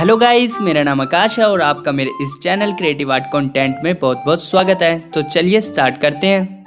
Hello guys मेरा नाम आकाश है और आपका मेरे इस चैनल क्रिएटिव आर्ट कंटेंट में बहुत बहुत स्वागत है। तो चलिए स्टार्ट करते हैं।